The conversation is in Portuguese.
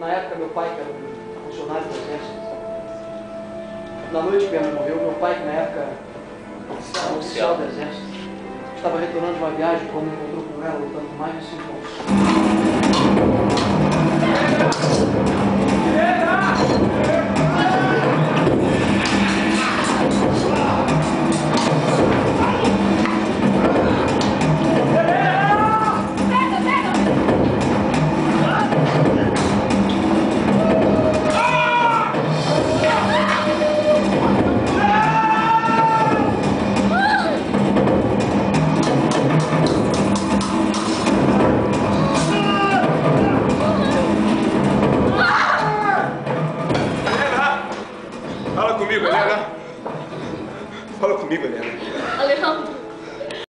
na época meu pai, que era um funcionário do exército, na noite que minha mãe morreu, meu pai, que na época era um oficial do exército, estava retornando de uma viagem quando encontrou com ela lutando mais de cinco anos. Fala comigo, Helena. Fala comigo, Helena. Alejandro,